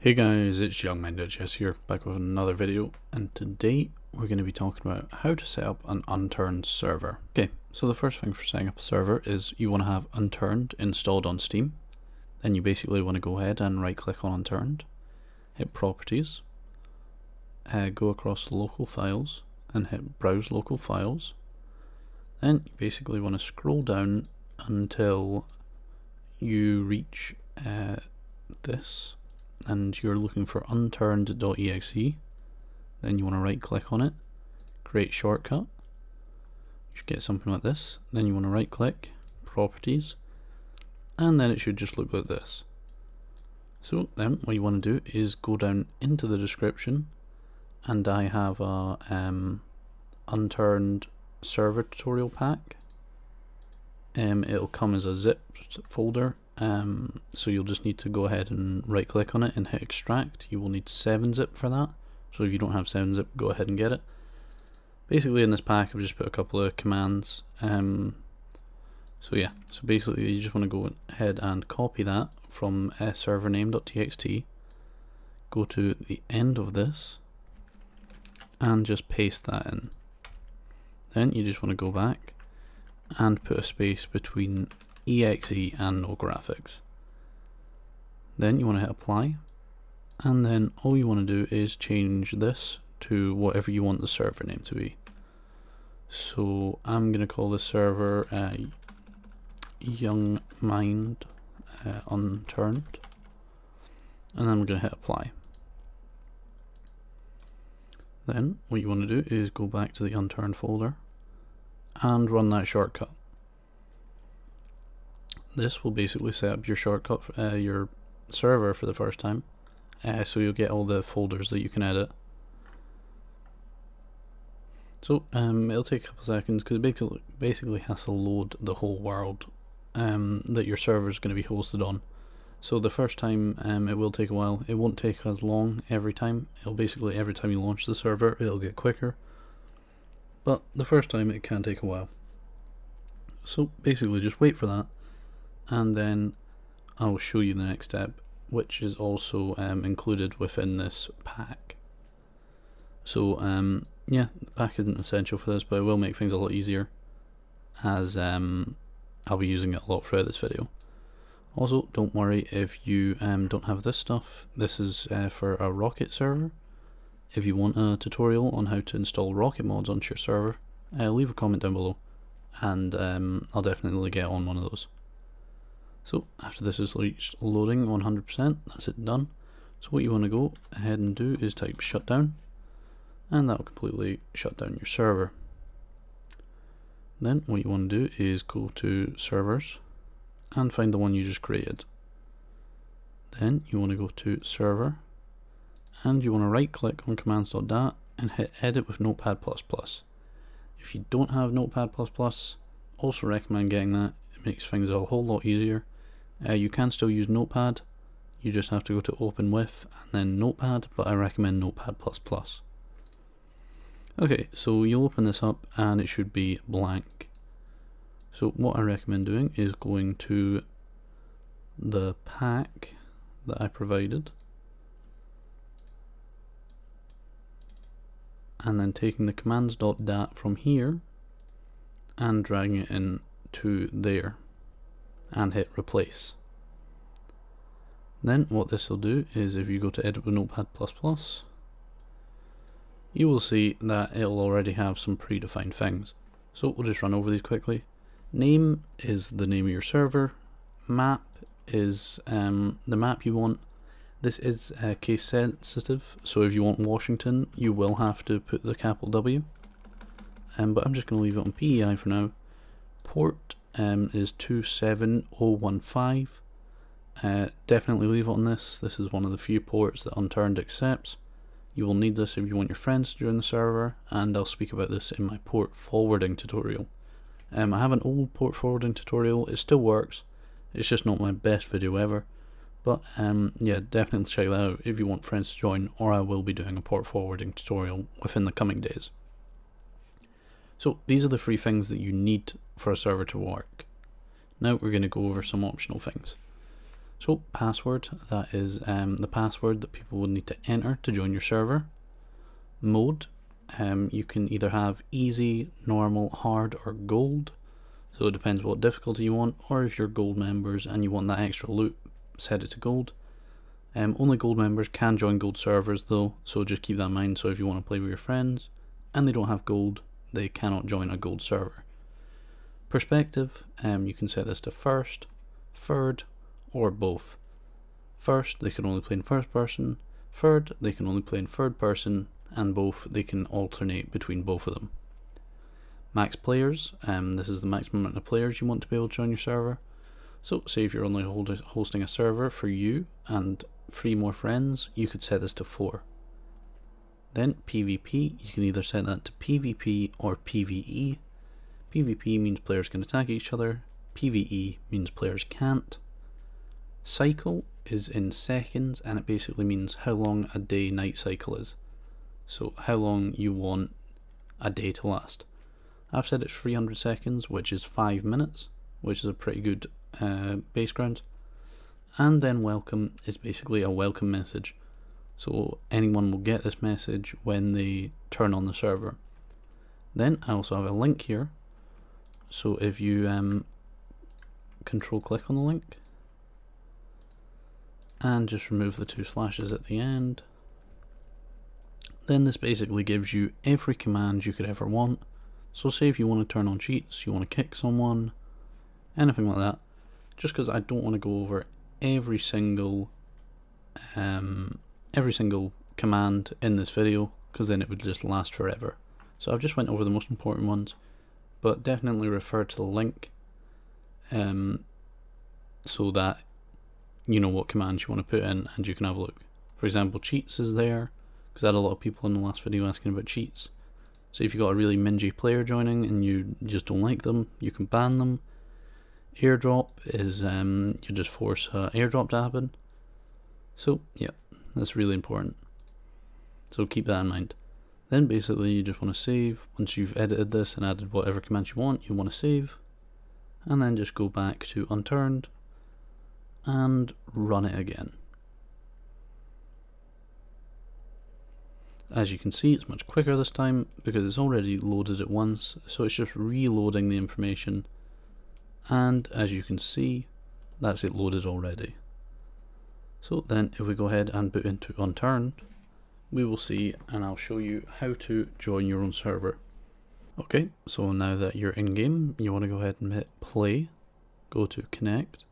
Hey guys, it's Youngmind HS here, back with another video, and today we're going to be talking about how to set up an unturned server. Okay, so the first thing for setting up a server is you want to have unturned installed on Steam. Then you basically want to go ahead and right click on unturned, hit properties, uh, go across local files and hit browse local files. Then you basically want to scroll down until you reach uh, this and you're looking for unturned.exe then you want to right click on it create shortcut. You should get something like this then you want to right click properties and then it should just look like this. So then what you want to do is go down into the description and I have a um, unturned server tutorial pack. Um, it'll come as a zipped folder um, so you'll just need to go ahead and right click on it and hit extract. You will need 7-zip for that. So if you don't have 7-zip, go ahead and get it. Basically in this pack I've just put a couple of commands. Um, so yeah, so basically you just want to go ahead and copy that from servername.txt, go to the end of this, and just paste that in. Then you just want to go back and put a space between exe and no graphics. Then you want to hit apply and then all you want to do is change this to whatever you want the server name to be. So I'm going to call this server uh, Young Mind uh, Unturned and then I'm going to hit apply. Then what you want to do is go back to the unturned folder and run that shortcut this will basically set up your shortcut, uh, your server for the first time. Uh, so you'll get all the folders that you can edit. So um, it'll take a couple seconds because it basically, basically has to load the whole world um, that your server is going to be hosted on. So the first time um, it will take a while. It won't take as long every time. It'll basically every time you launch the server it'll get quicker. But the first time it can take a while. So basically just wait for that and then I'll show you the next step which is also um, included within this pack. So um, yeah, the pack isn't essential for this but it will make things a lot easier as um, I'll be using it a lot throughout this video. Also, don't worry if you um, don't have this stuff. This is uh, for a Rocket server. If you want a tutorial on how to install Rocket mods onto your server, uh, leave a comment down below and um, I'll definitely get on one of those. So after this is reached loading 100%, that's it done. So what you want to go ahead and do is type shutdown and that will completely shut down your server. Then what you want to do is go to servers and find the one you just created. Then you want to go to server and you want to right click on commands.dat and hit edit with notepad++. If you don't have notepad++, also recommend getting that. It makes things a whole lot easier uh, you can still use Notepad, you just have to go to open with and then Notepad, but I recommend Notepad++. Okay, so you'll open this up and it should be blank. So what I recommend doing is going to the pack that I provided and then taking the commands.dat from here and dragging it in to there and hit replace. Then what this will do is if you go to edit with Notepad++, you will see that it'll already have some predefined things. So we'll just run over these quickly. Name is the name of your server. Map is um, the map you want. This is uh, case sensitive, so if you want Washington, you will have to put the capital W. Um, but I'm just going to leave it on PEI for now. Port um, is 27015. Uh, definitely leave on this. This is one of the few ports that Unturned accepts. You will need this if you want your friends to join the server, and I'll speak about this in my port forwarding tutorial. Um, I have an old port forwarding tutorial, it still works, it's just not my best video ever. But um, yeah, definitely check that out if you want friends to join, or I will be doing a port forwarding tutorial within the coming days. So these are the three things that you need for a server to work. Now we're going to go over some optional things. So password, that is um, the password that people will need to enter to join your server. Mode, um, you can either have easy, normal, hard or gold. So it depends what difficulty you want or if you're gold members and you want that extra loot, set it to gold. Um, only gold members can join gold servers though, so just keep that in mind. So if you want to play with your friends and they don't have gold, they cannot join a gold server. Perspective, um, you can set this to first, third, or both. First, they can only play in first person. Third, they can only play in third person, and both they can alternate between both of them. Max players, um, this is the maximum amount of players you want to be able to join your server. So, say if you're only hosting a server for you and three more friends, you could set this to four. Then PvP, you can either set that to PvP or PvE. PvP means players can attack each other, PvE means players can't. Cycle is in seconds and it basically means how long a day night cycle is. So how long you want a day to last. I've said it's 300 seconds, which is 5 minutes, which is a pretty good uh, base ground. And then welcome is basically a welcome message. So anyone will get this message when they turn on the server. Then I also have a link here. So if you um, control click on the link and just remove the two slashes at the end, then this basically gives you every command you could ever want. So say if you want to turn on cheats, you want to kick someone, anything like that, just because I don't want to go over every single um, every single command in this video because then it would just last forever. So I've just went over the most important ones, but definitely refer to the link um, so that you know what commands you want to put in and you can have a look. For example, cheats is there because I had a lot of people in the last video asking about cheats. So if you've got a really mingy player joining and you just don't like them, you can ban them. Airdrop is um, you just force uh, airdrop to happen. So yeah, that's really important. So keep that in mind. Then basically you just want to save. Once you've edited this and added whatever commands you want, you want to save. And then just go back to unturned and run it again. As you can see, it's much quicker this time because it's already loaded it once, so it's just reloading the information. And as you can see, that's it loaded already. So then if we go ahead and boot into Unturned, we will see and I'll show you how to join your own server. Okay, so now that you're in game, you want to go ahead and hit play, go to connect,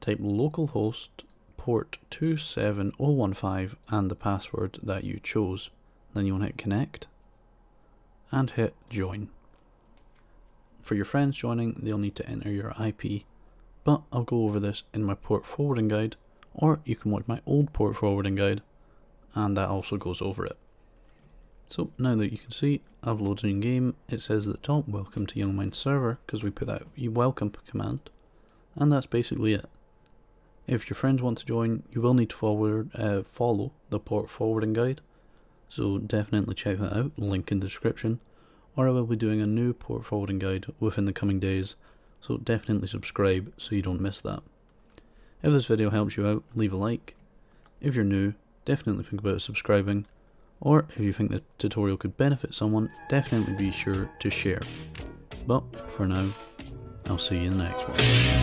type localhost port 27015 and the password that you chose. Then you want to hit connect and hit join. For your friends joining, they'll need to enter your IP, but I'll go over this in my port forwarding guide, or you can watch my old port forwarding guide, and that also goes over it. So now that you can see, I've loaded in game, it says at the top, welcome to Young Mind server, because we put that welcome command, and that's basically it. If your friends want to join, you will need to forward, uh, follow the port forwarding guide, so definitely check that out, link in the description, or I will be doing a new port forwarding guide within the coming days, so definitely subscribe so you don't miss that. If this video helps you out, leave a like. If you're new, definitely think about subscribing, or if you think the tutorial could benefit someone, definitely be sure to share. But for now, I'll see you in the next one.